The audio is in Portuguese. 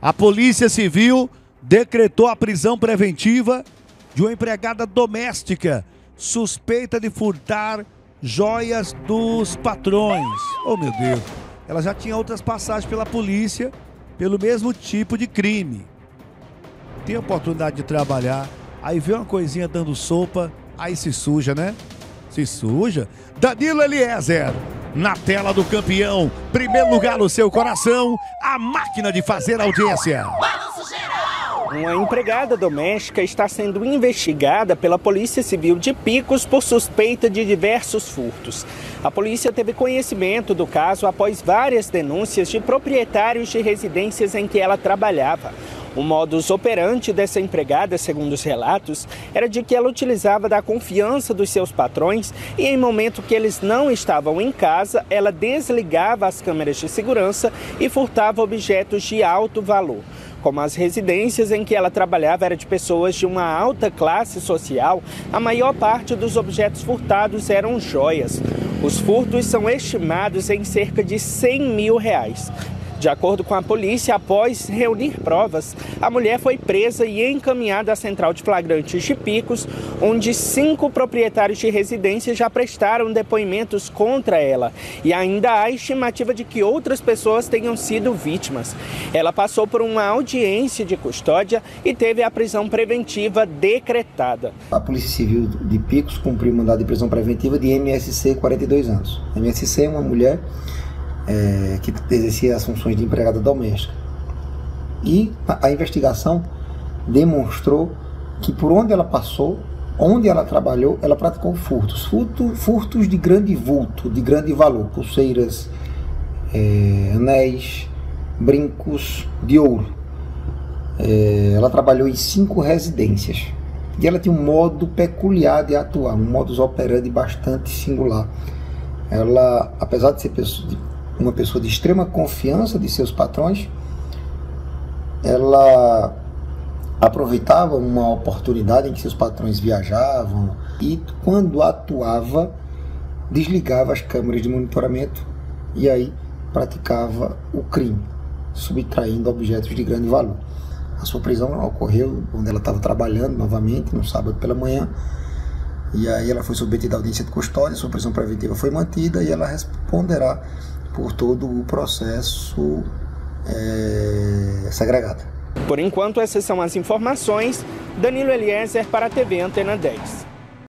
A Polícia Civil decretou a prisão preventiva de uma empregada doméstica suspeita de furtar joias dos patrões. Oh, meu Deus. Ela já tinha outras passagens pela polícia pelo mesmo tipo de crime. Tem oportunidade de trabalhar, aí vê uma coisinha dando sopa, aí se suja, né? Se suja. Danilo Eliezer, na tela do campeão, primeiro lugar no seu coração, a máquina de fazer audiência. Uma empregada doméstica está sendo investigada pela Polícia Civil de Picos por suspeita de diversos furtos. A polícia teve conhecimento do caso após várias denúncias de proprietários de residências em que ela trabalhava. O modus operandi dessa empregada, segundo os relatos, era de que ela utilizava da confiança dos seus patrões e, em momento que eles não estavam em casa, ela desligava as câmeras de segurança e furtava objetos de alto valor. Como as residências em que ela trabalhava era de pessoas de uma alta classe social, a maior parte dos objetos furtados eram joias. Os furtos são estimados em cerca de 100 mil reais. De acordo com a polícia, após reunir provas, a mulher foi presa e encaminhada à central de flagrantes de Picos, onde cinco proprietários de residências já prestaram depoimentos contra ela. E ainda há estimativa de que outras pessoas tenham sido vítimas. Ela passou por uma audiência de custódia e teve a prisão preventiva decretada. A Polícia Civil de Picos cumpriu mandado de prisão preventiva de MSC, 42 anos. MSC é uma mulher é, que exercia as funções de empregada doméstica. E a, investigação demonstrou que por onde ela passou, onde ela trabalhou, ela praticou furtos. Furto, furtos de grande vulto, de grande valor. Pulseiras, é, anéis, brincos de ouro. É, ela trabalhou em cinco residências. E ela tinha um modo peculiar de atuar, um modus operandi bastante singular. Ela, apesar de ser pessoa, de uma pessoa de extrema confiança de seus patrões, ela aproveitava uma oportunidade em que seus patrões viajavam e, quando atuava, desligava as câmeras de monitoramento e aí praticava o crime, subtraindo objetos de grande valor. A sua prisão ocorreu onde ela estava trabalhando novamente, no sábado pela manhã, e aí ela foi submetida à audiência de custódia, sua prisão preventiva foi mantida e ela responderá por todo o processo é, segregado. Por enquanto, essas são as informações. Danilo Eliezer para a TV Antena 10.